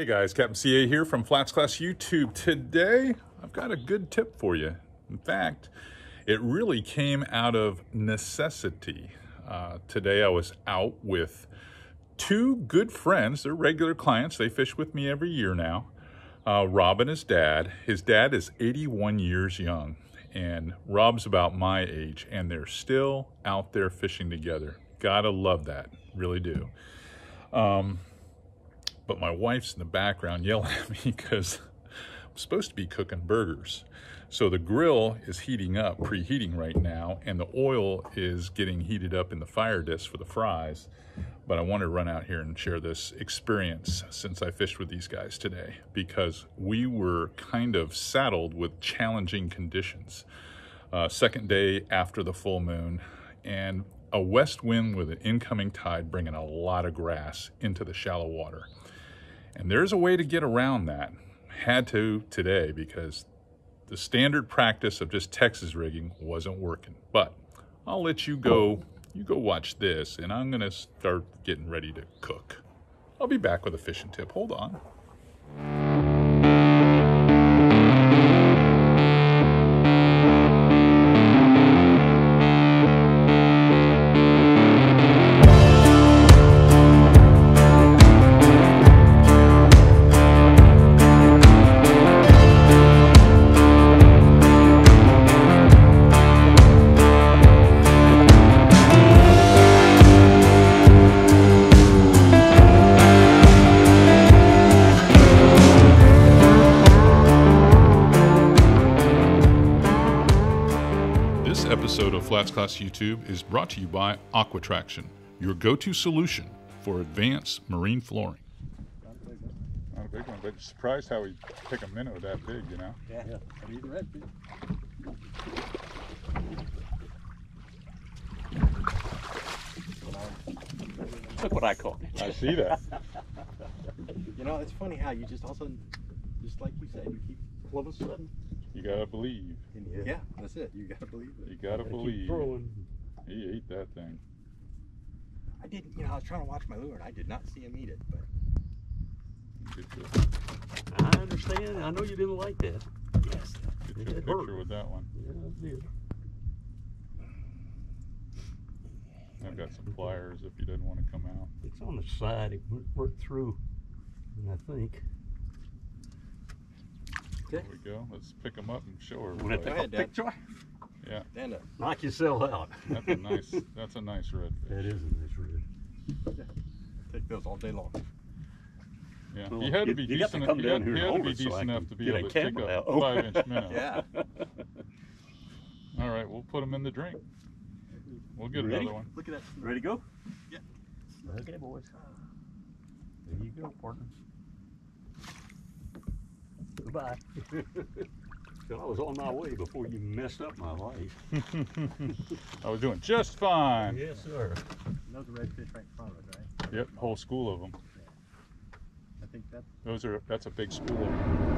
Hey guys, Captain CA here from Flats Class YouTube. Today, I've got a good tip for you. In fact, it really came out of necessity. Uh, today I was out with two good friends. They're regular clients. They fish with me every year now. Uh, Rob and his dad. His dad is 81 years young, and Rob's about my age, and they're still out there fishing together. Gotta love that, really do. Um, but my wife's in the background yelling at me because I'm supposed to be cooking burgers. So the grill is heating up, preheating right now, and the oil is getting heated up in the fire disk for the fries. But I wanted to run out here and share this experience since I fished with these guys today because we were kind of saddled with challenging conditions. Uh, second day after the full moon, and a west wind with an incoming tide bringing a lot of grass into the shallow water. And there's a way to get around that. Had to today because the standard practice of just Texas rigging wasn't working. But I'll let you go, you go watch this and I'm gonna start getting ready to cook. I'll be back with a fishing tip, hold on. Episode Class YouTube is brought to you by Aquatraction, your go-to solution for advanced marine flooring. Not a big one, but surprised how we pick a minnow that big, you know? Yeah, yeah. I need the redfish. Look what I caught. I see that. You know, it's funny how you just all of a sudden, just like you said, you keep all of a sudden. You gotta believe. And yeah. yeah, that's it. You gotta believe it. You gotta Keep believe. throwing. He ate that thing. I didn't, you know, I was trying to watch my lure and I did not see him eat it, but Good, good, I understand. I know you didn't like that. Yes. good, It good hurt. picture with that one. Yeah, it did. I've got some pliers if you didn't want to come out. It's on the side. It went right through. And I think. There we go. Let's pick them up and show her. Want to Go take ahead, a Dad. picture? Yeah, stand up. Knock yourself out. that's a nice. That's a nice redfish. That is a nice red. Take those all day long. Yeah, Well, he had to you- be you to decent. come he down had, here he had to be it so decent enough to be able to pick camera a five-inch minnow. Yeah. All right, we'll put them in the drink. We'll get Ready? another one. Look at that. Ready to go? Yeah. Okay, boys. There you go, partner. Goodbye. so I was on my way before you messed up my life. I was doing just fine. Yes, sir. Those are redfish right in front of us, right? Yep, whole school of them. I think that. Those are. That's a big school of them.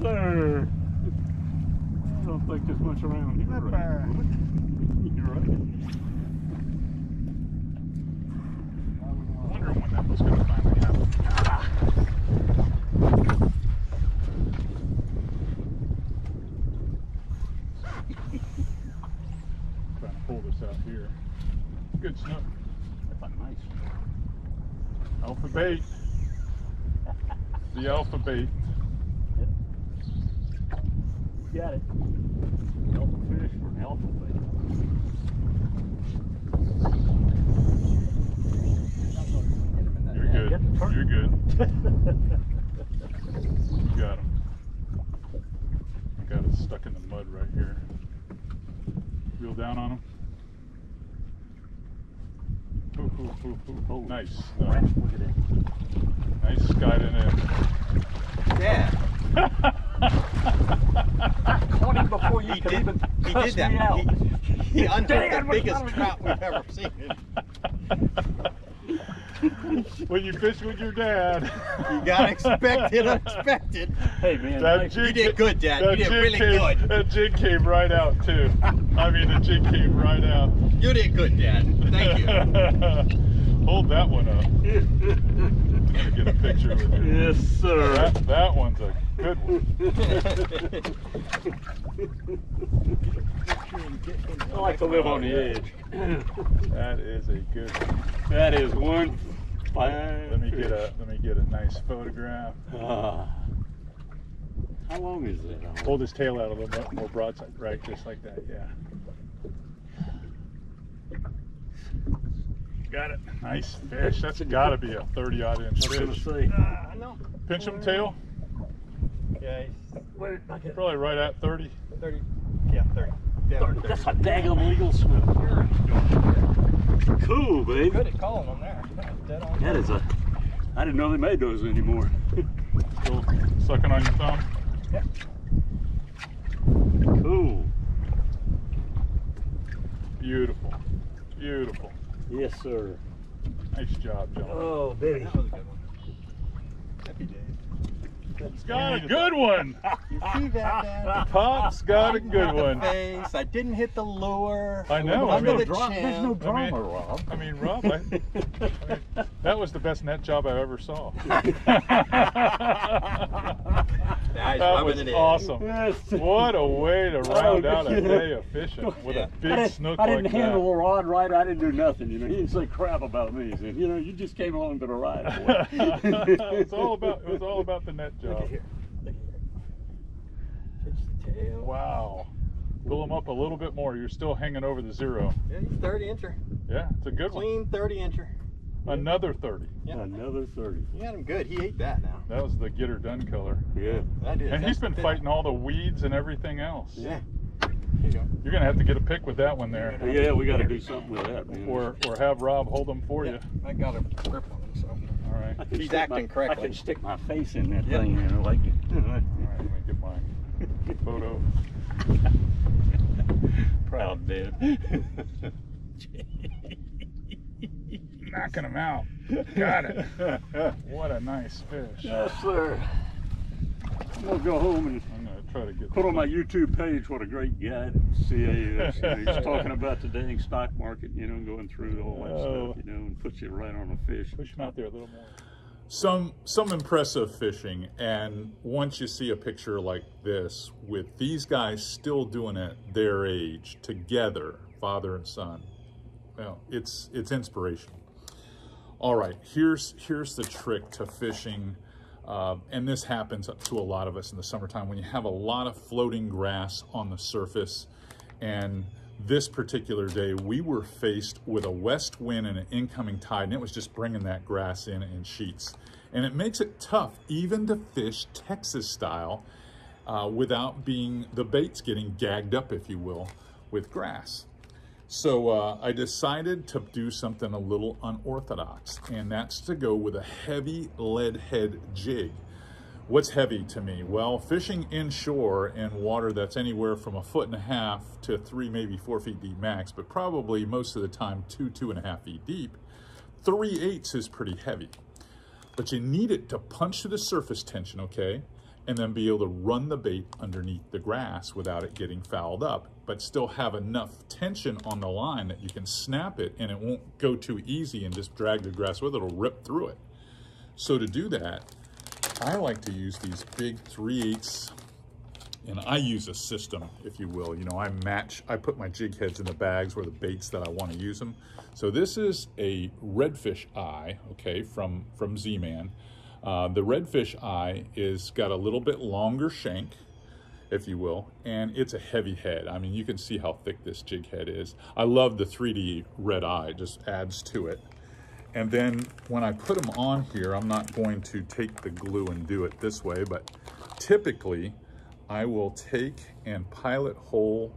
Sir. I don't think there's much around here. Flipper. You're right. I was wondering when that was going to finally happen. Trying to pull this out here. Good snook. That's a nice. Alpha bait. The alpha bait. You got it. Alpha fish for an alpha bait. You're Yeah, good. get the turn. You're good. You got him. I got it stuck in the mud right here. Reel down on him. Ooh, ooh, ooh, ooh. Oh, Nice. Look at that. nice guiding in. Yeah. Caught him before you He could did, even he cuss did that. me out. He, he unhooked the biggest wrong trout we've ever seen. when you fish with your dad. You gotta expected, unexpected. Hey man, That thank jig, You did good, Dad. You did jig really came, good. That jig came right out too. I mean, the jig came right out. You did good, Dad. Thank you. Hold that one up. I'm gonna get a picture with you. Yes, sir. That, that one's a good one. I like to live on the edge. That is a good one. That is one fine. Let me get a let me get a nice photograph. Ah. how long is it? Hold his tail out a little bit more broadside, right? Just like that, yeah. Got it. Nice fish. That's got to be a 30 odd inch I was gonna fish. say. I know. Pinch him tail, Yeah, he's Where did I get probably right at 30. 30. Yeah, 30. Yeah, 30. That's a daggum legal swim. Cool, baby. Good at calling them there. Dead on. That is a. I didn't know they made those anymore. Still sucking on your thumb. Yeah. Cool. Beautiful. Beautiful. Yes, sir. Nice job, John. Oh, baby. That was a good one. Happy days. It's got a good one. You see that, Dad? Pop's got a good one. Face. I didn't hit the lure. I know, I Under mean- the Dra- There's no drama, I mean- Rob. I mean, Rob, I, I mean, that was the best net job I ever saw. Nice, that was it awesome. Yes. What a way to oh, round Oh, out a day of fishing with Yeah. a big I didn't, snook I didn't like handle the rod right. I didn't do nothing. You know, he didn't say crap about me. He said, you know, you just came along to the ride. it's all about it was all about the net Look job. at here. Look at here. Pinch the tail. Wow. Pull them up a little bit more. You're still hanging over the zero. Yeah, he's 30 incher. Yeah, it's a good one. Clean 30 incher. Another 30. Yeah. Another thirty. You got him good. He ate that now. That was the get her done color. Yeah. That is. And he's been the- fighting all the weeds and everything else. Yeah. Here you go. You're gonna have to get a pick with that one there, Yeah, we got to do something with that, man. or or have Rob hold them for you. I got a grip on him, so. All right. I He's acting my, correctly. I can stick my face in that Yeah. thing, you know, like. All right. Let me get my photo. Proud dad. Knocking them out. Got it. What a nice fish. yes, sir. I'm gonna go home and I'm gonna try to get put on my YouTube page what a great guy CA is. You know, he's talking about the dang stock market, you know, going through all that Oh. stuff, you know, and puts you right on a fish. Push him out there a little more. Some some impressive fishing, and once you see a picture like this with these guys still doing it their age together, father and son, well, it's it's inspirational. All right, here's here's the trick to fishing, uh, and this happens to a lot of us in the summertime when you have a lot of floating grass on the surface. And this particular day, we were faced with a west wind and an incoming tide, and it was just bringing that grass in in sheets. And it makes it tough even to fish Texas style uh, without being the baits getting gagged up, if you will, with grass. So uh, I decided to do something a little unorthodox, and that's to go with a heavy lead head jig. What's heavy to me? Well, fishing inshore in water that's anywhere from a foot and a half to three, maybe four feet deep max, but probably most of the time two, two and a half feet deep, three eighths is pretty heavy. But you need it to punch through the surface tension, okay? And then be able to run the bait underneath the grass without it getting fouled up, but still have enough tension on the line that you can snap it and it won't go too easy and just drag the grass with it, it'll rip through it. So to do that, I like to use these big 3 eighths and I use a system, if you will. You know, I match, I put my jig heads in the bags where the baits that I want to use them. So this is a redfish eye, okay, from, from Z-Man. Uh, the redfish eye is got a little bit longer shank, if you will, and it's a heavy head. I mean, you can see how thick this jig head is. I love the 3D red eye, just adds to it. And then when I put them on here, I'm not going to take the glue and do it this way, but typically I will take and pilot hole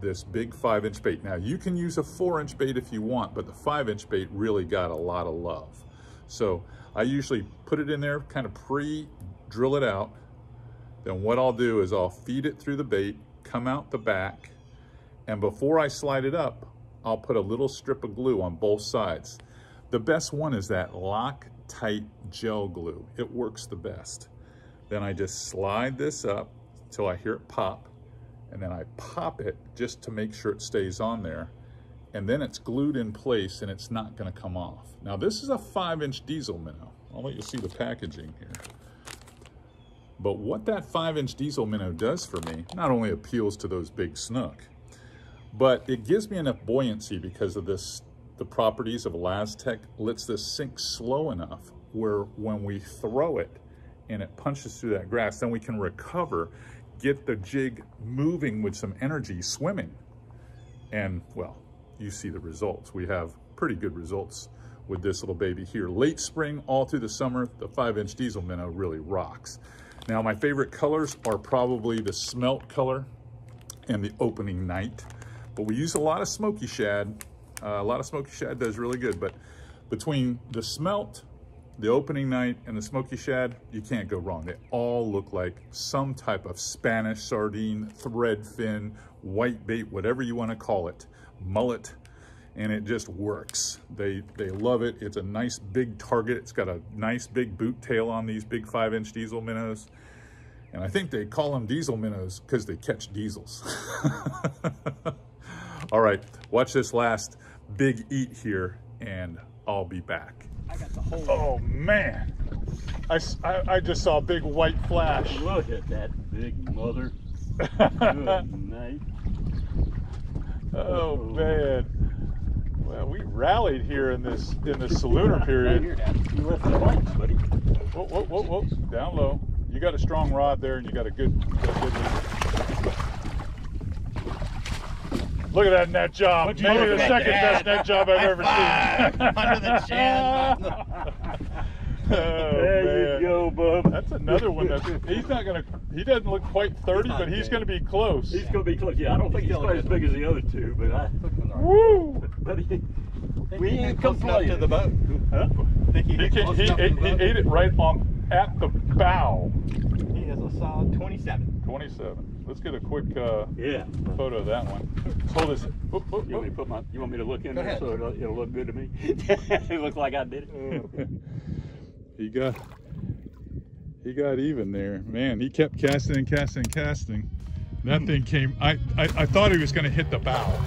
this big five inch bait. Now you can use a four inch bait if you want, but the five inch bait really got a lot of love. So I usually put it in there, kind of pre-drill it out. Then what I'll do is I'll feed it through the bait, come out the back, and before I slide it up, I'll put a little strip of glue on both sides. The best one is that lock tight gel glue. It works the best. Then I just slide this up till I hear it pop, and then I pop it just to make sure it stays on there. And then it's glued in place and it's not gonna come off. Now this is a five inch diesel minnow. I'll let you see the packaging here. But what that five inch diesel minnow does for me, not only appeals to those big snook, but it gives me enough buoyancy because of this, the properties of ElaZtech lets this sink slow enough where when we throw it and it punches through that grass, then we can recover, get the jig moving with some energy swimming. And well, you see the results. We have pretty good results with this little baby here. Late spring, all through the summer, the five inch diesel minnow really rocks. Now my favorite colors are probably the smelt color and the opening night, but we use a lot of smoky shad. Uh, a lot of smoky shad does really good, but between the smelt, the opening night, and the smoky shad, you can't go wrong. They all look like some type of Spanish sardine, thread fin, white bait, whatever you want to call it, mullet, and it just works. They, they love it. It's a nice big target. It's got a nice big boot tail on these big five inch diesel minnows. And I think they call them diesel minnows because they catch diesels. All right, watch this last big eat here and I'll be back. I got the whole. Oh man, I, I, I just saw a big white flash. Look at that big mother. Good night. Oh man. Well, we rallied here in this in the solunar period. Right here, Dad. You left the lights, buddy. Whoa, whoa, whoa, whoa! Down low. You got a strong rod there, and you got a good, got a good lead. Look at that net job. What'd you Maybe look the second Dad? best net job I've ever seen. Under the chin. oh, there man. You go, bub. That's another one that he's not gonna. He doesn't look quite thirty, not but he's big. gonna be close. He's gonna be close. Yeah, I don't think he's Still quite as big as the other two, but I. Woo! But he, Think we he ain't came close to the boat. Huh? Think he, He, can, he, enough to he, he ate it right on at the bow. He has a solid 27. Twenty-seven. Let's get a quick uh, Yeah. photo of that one. Let's hold this. Oh, oh, You want me to put my? You want me to look in Go there ahead. so it'll, it'll look good to me? it looks like I did it. He got he got even there. Man, he kept casting and casting and casting. That thing came. I, I I thought he was going to hit the bow.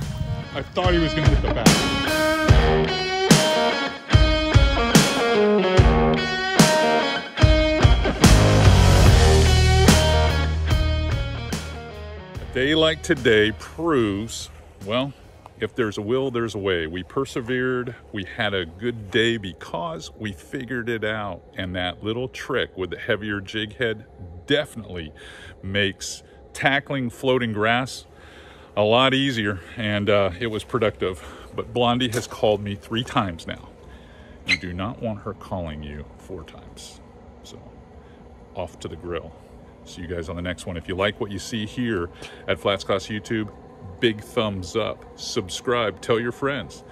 I thought he was going to hit the bow. A day like today proves, well, if there's a will, there's a way. We persevered. We had a good day because we figured it out. And that little trick with the heavier jig head definitely makes tackling floating grass a lot easier. And uh, it was productive. But Blondie has called me three times now. You do not want her calling you four times. So off to the grill. See you guys on the next one. If you like what you see here at Flats Class YouTube, big thumbs up, subscribe, tell your friends.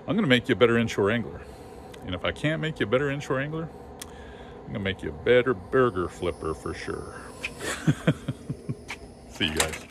I'm going to make you a better inshore angler. And if I can't make you a better inshore angler, I'm going to make you a better burger flipper for sure. See you guys.